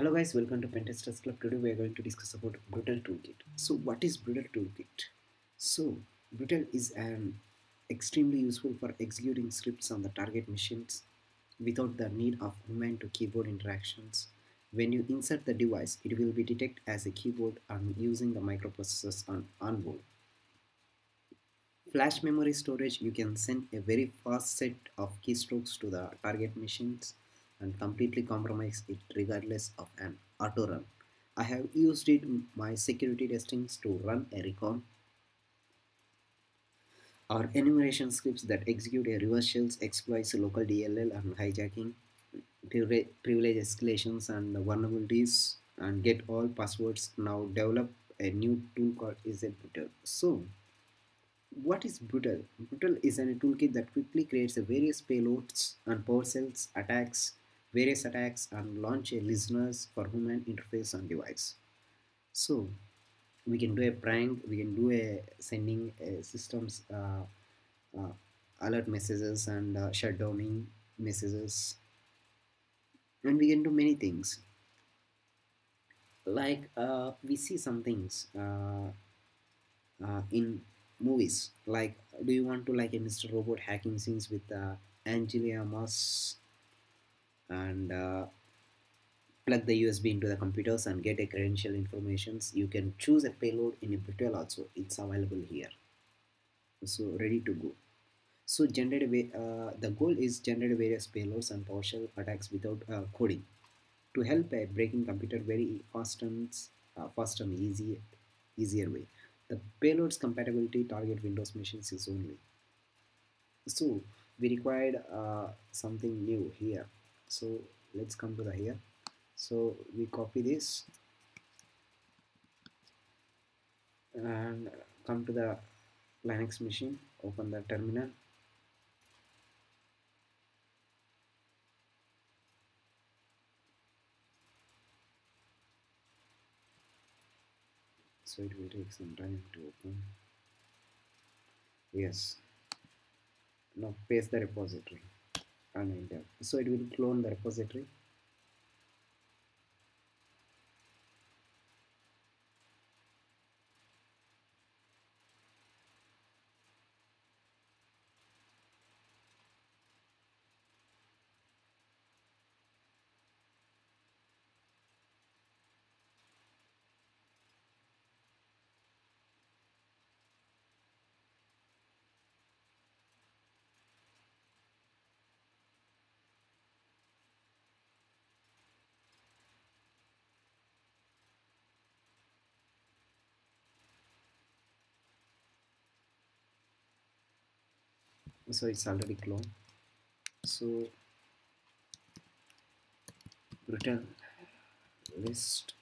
Hello guys, welcome to Pentesters Club. Today we are going to discuss about Brutal Toolkit. So what is Brutal Toolkit? So Brutal is an extremely useful for executing scripts on the target machines without the need of human to keyboard interactions. When you insert the device, it will be detected as a keyboard and using the microprocessors on onboard. Flash memory storage, you can send a very fast set of keystrokes to the target machines and completely compromise it regardless of an auto run. I have used it my security testings to run a recon or enumeration scripts that execute a reverse shells, exploits local DLL and hijacking, privilege escalations and vulnerabilities and get all passwords. Now develop a new tool called is a brutal. So what is brutal? Brutal is a toolkit that quickly creates various payloads and PowerShells attacks various attacks and launch a listeners for human interface on device. So we can do a prank, we can do a sending a systems uh, uh, alert messages and uh, shutdowning messages. And we can do many things. Like uh, we see some things uh, uh, in movies. Like do you want to like a mr robot hacking scenes with uh, angelia moss and uh, plug the USB into the computers and get a credential informations. You can choose a payload in a Brutal also. It's available here. So ready to go. So generate uh, the goal is generate various payloads and PowerShell attacks without uh, coding to help a breaking computer very fast and uh, fast and easy easier way. The payloads compatibility target Windows machines is only. So we required uh, something new here so let's come to the here. So we copy this and come to the Linux machine. Open the terminal. So it will take some time to open. Yes. Now paste the repository Ah, and enter so it will clone the repository so it's already cloned. So return list.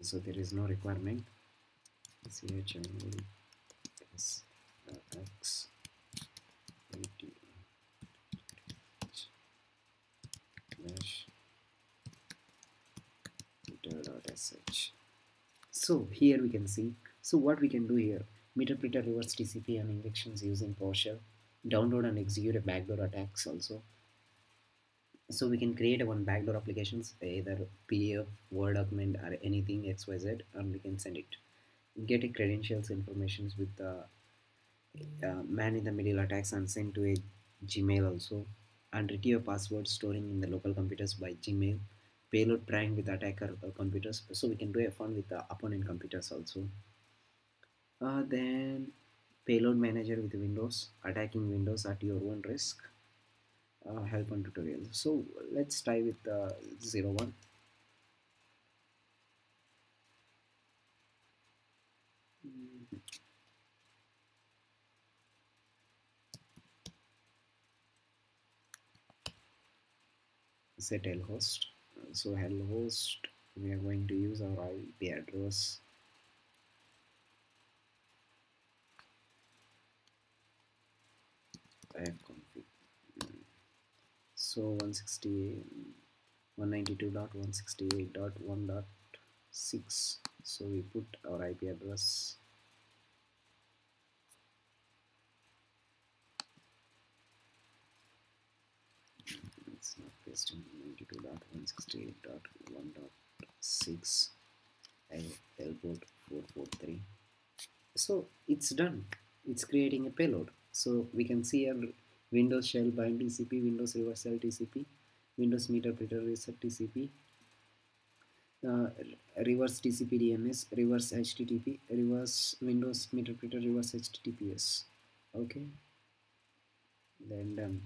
So there is no requirement. Chml uh, x. Slash so here we can see. So what we can do here? Meterpreter reverse TCP and injections using PowerShell download and execute a backdoor attacks also. So we can create one backdoor applications either pdf word document or anything xyz and we can send it. Get a credentials informations with the uh, man in the middle attacks and send to a gmail also. And retrieve password storing in the local computers by gmail. Payload prank with attacker uh, computers. So we can do a fun with the opponent computers also. Uh, then payload manager with windows attacking windows at your own risk uh, help on tutorial. So let's try with uh, 01 set host. So hello host we are going to use our IP address config so 160 192.168.1.6 so we put our IP address. It's not pasting 92.168.1.6 L port 443 so it's done. It's creating a payload so we can see a Windows shell bind TCP Windows reverse shell TCP Windows meter preter reset TCP uh, reverse TCP DNS reverse HTTP reverse Windows meter preter reverse HTTPS okay? Then done.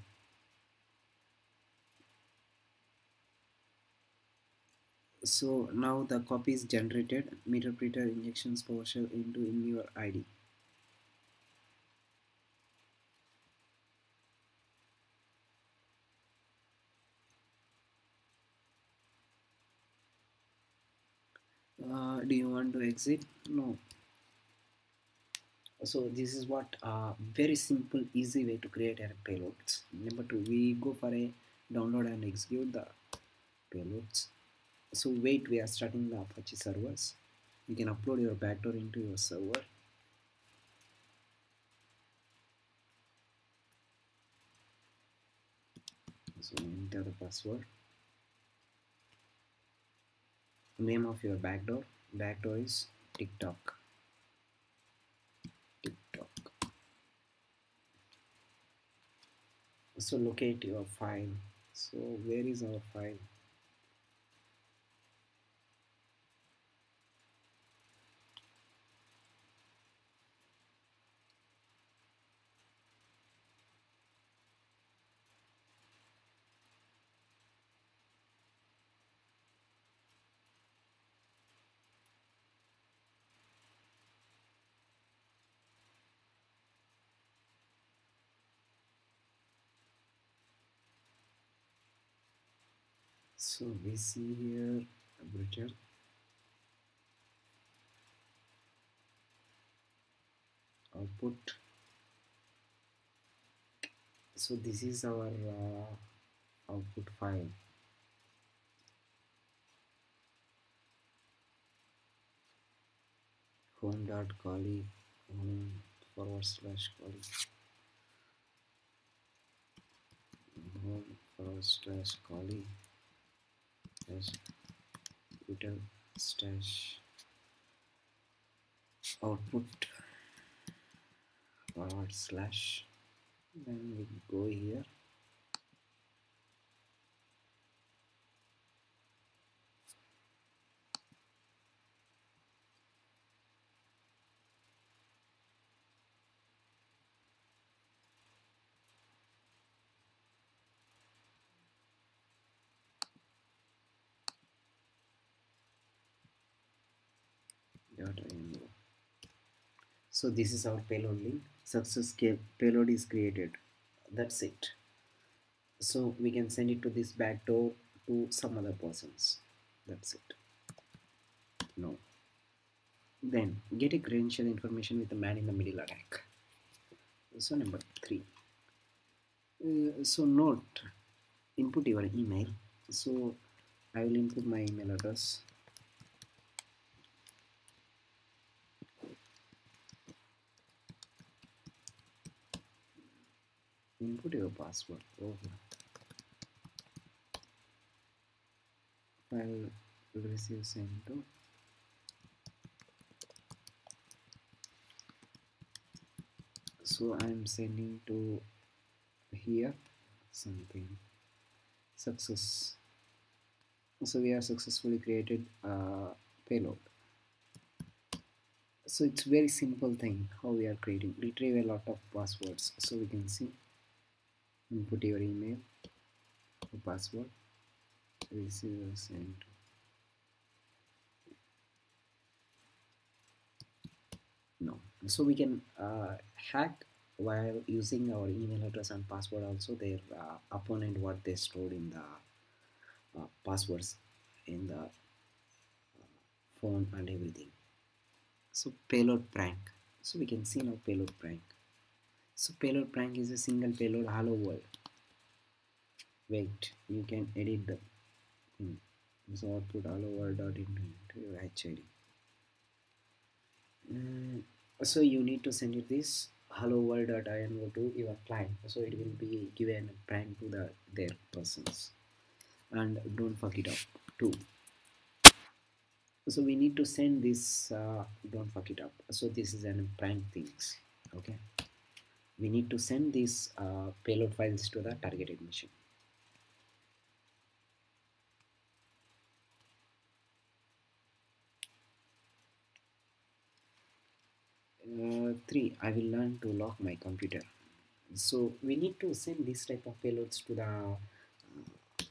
So now the copy is generated meter preter injections PowerShell into in your ID uh, do you want to exit? No. So this is what uh, very simple easy way to create a payloads number two we go for a download and execute the payloads. So wait we are starting the apache servers. You can upload your backdoor into your server. So enter the password. Name of your backdoor backdoor is tiktok. Tiktok. So locate your file. So where is our file so we see here. Bridger output. So this is our uh, output file. Home dot kali home forward slash kali home forward slash kali as little stash output forward slash. Then we go here dot INO. So this is our payload link. Success payload is created. That's it. So we can send it to this backdoor to some other persons. That's it. No. Then get a credential information with the man in the middle attack. So number three. Uh, so note. Input your email. So I will input my email address input your password. Okay file will receive sent to. So I'm sending to here something. Success. So we have successfully created a payload. So it's very simple thing how we are creating. Retrieve a lot of passwords. So we can see input your email or password receive send no. So we can uh, hack while using our email address and password also their uh, opponent what they stored in the uh, passwords in the uh, phone and everything. So payload prank. So we can see now payload prank so payload prank is a single payload hello world. Wait you can edit the thing. So output hello world dot into your HID mm, so you need to send it this hello world dot ino to your client. So it will be given a prank to the their persons. And don't fuck it up too. So we need to send this uh, don't fuck it up. So this is an prank things okay we need to send these uh, payload files to the targeted machine. Uh, 3 I will learn to lock my computer. So we need to send this type of payloads to the uh,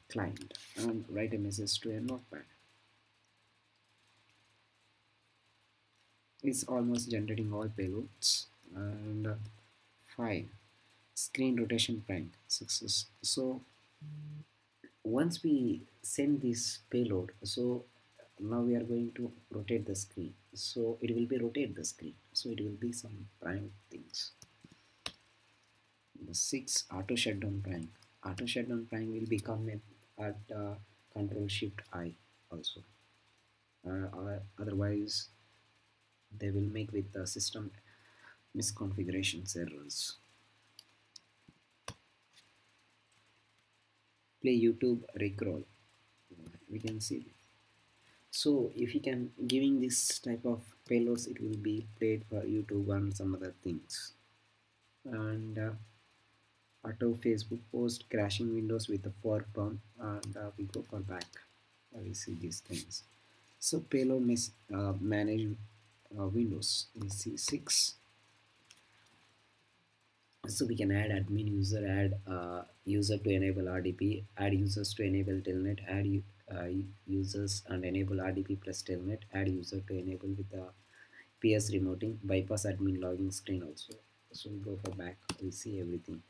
client and write a message to a notepad. It's almost generating all payloads and uh, 5 screen rotation prank success so once we send this payload so now we are going to rotate the screen. So it will be rotate the screen. So it will be some prime things. The six auto shutdown prime. Auto shutdown prime will become at uh, control shift i also. Uh, otherwise they will make with the system misconfigurations errors play youtube recrawl. We can see so if you can giving this type of payloads it will be played for youtube and some other things. And uh, auto facebook post crashing windows with the fork and uh, we go for back. Uh, we see these things. So payload miss uh, manage uh, windows. We see 6 so we can add admin user add uh, user to enable rdp add users to enable telnet add uh, users and enable rdp plus telnet add user to enable with the ps remoting bypass admin login screen also. So we go for back we see everything.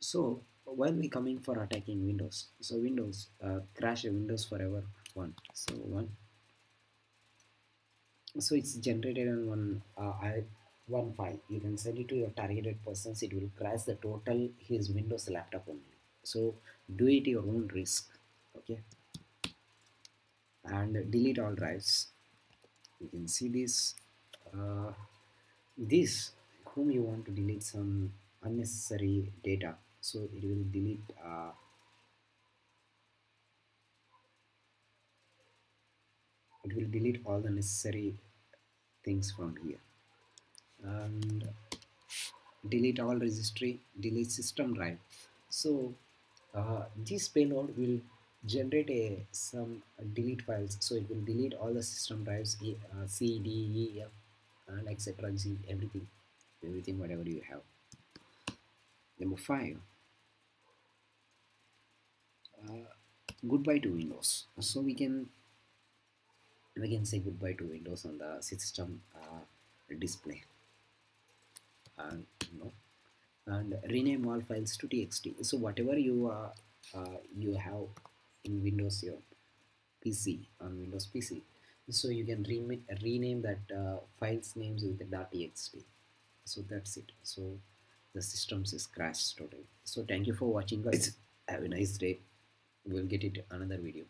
So while we coming for attacking windows so windows uh, crash windows forever one so one. So it's generated on one uh, I, one file. You can send it to your targeted persons it will crash the total his windows laptop only. So do it your own risk okay? And delete all drives. You can see this uh, this whom you want to delete some unnecessary data so it will delete uh, it will delete all the necessary things from here. And delete all registry delete system drive. So uh, this payload will generate a some delete files. So it will delete all the system drives uh, C, D, E, F and etc everything. Everything whatever you have. Number five goodbye to Windows. So we can we can say goodbye to Windows on the system uh, display. And and rename all files to txt. So whatever you uh, uh, you have in Windows your PC on Windows PC, so you can rename rename that uh, files names with the .txt. So that's it. So the systems is crashed totally. So thank you for watching guys. Have a nice day we'll get it another video